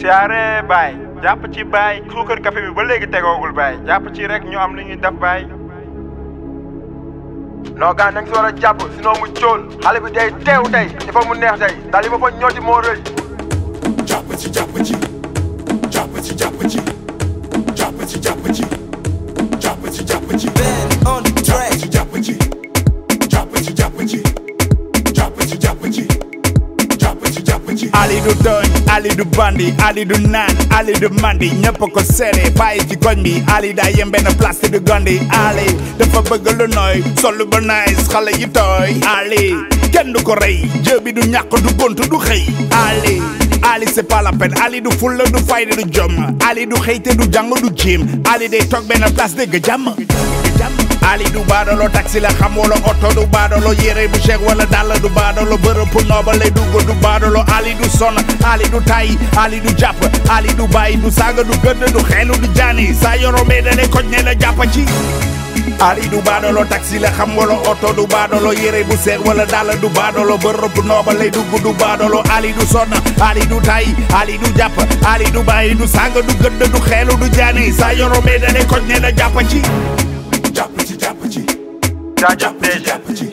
siyaare baay jàpp ci baay suukar café bi ba léegi tegoogul baay jàpp ci rek ñu am lu ñuy def baay. Non gars nañ si war a jàpp sinon xale bi day teew tey faut mu neex tey daal li ma moo rëy. Jàpp ci jàpp ci. Ali du tooñ Ali du bandi Ali du naan Ali du mandi. Ñëpp ko seede bàyyi ci koñ bi. Ali daa yem benn place te du gondi. Ali dafa bëgg lu nooy solu ba nice xale yi tooy. Ali kenn du ko rey jë bi du ñàkk du gont du xëy. Ali Ali c'est pas la peine. Ali du fulla du fayda du jom. Ali du xëy te du jàng du jiim. Ali day toog benn place dëgg jàmm Ali du baadolo taxi la xam wala oto du baadolo yére bu cheikh wala dàll du baadolo bërëb pour noobal lay dugg du baadolo Ali du sonn Ali du tay Ali du jàpp Ali du bàyyi du saaga du gëdd du xeelu du jaani saa yoro mbee da lay koj la jàpp ci Ali du baadolo taxi la xam wala oto du baadolo yére bu seex wala dàll du baadolo bërëb pour noobal lay dugg du baadolo Ali du sonn Ali du tay Ali du jàpp Ali du bàyyi du saaga du gëdd du xeelu du jaani saa yoro mbee da lay koj ne la jàpp ci jaajëf DG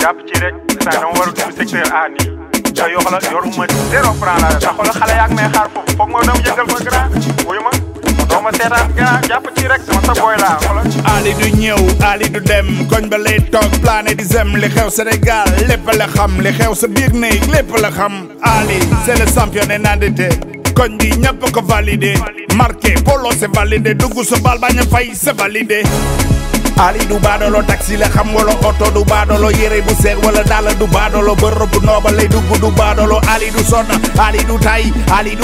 jàpp ci rek saa dama war a dugg secteur A nii. Te yoo xoolal yoruma zéro franc la te xoolal xale yaa ngi may xaar foofu. Foog ma doom yëngal ma grand. Wuyu ma. Doo ma seetaan grand. Jàpp ci rek sama sa boy laa. Xoolal. Ali du ñëw Ali du dem. Koñ ba lay toog plané di zem. Li xew Sénégal lépp la xam. Li xew sa biir néeg lépp la xam. Ali c'est le champion de nandite. Koñ bi ñëpp ko validé. Marqué polo c'est validé. Dugg sa bal bañ fay c'est validé Ali du baadolo taxi la xam wala oto du baadolo yére bu seex wala dàll du baadolo bërëb bu noobal lay dugg du Ali du sonn Ali du tay Ali du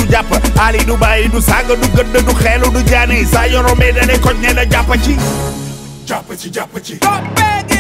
Ali du bàyyi du saaga du gëdd du xeelu du jaani. Saa yoro mbee da lay koj ne la ci. Ci ci